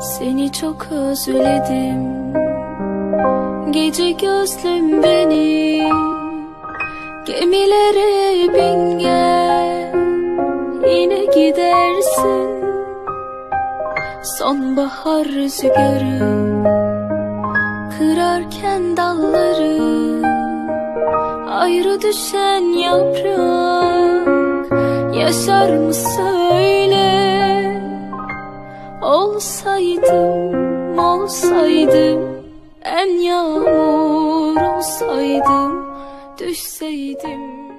Seni çok özledim. Gece gözlüm beni. Gemilere bin gel. Yine gidersin. Sonbahar rüzgarı Kırarken dalları. Ayrı düşen yaprak. Yaşar mı söyle Olsaydım, olsaydım En yağmur olsaydım Düşseydim